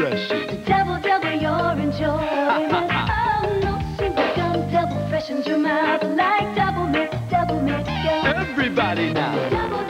refreshing. Double, double your enjoyment. oh, no single gum double freshens your mouth like Doublemint, double mint gum. Everybody now. Double,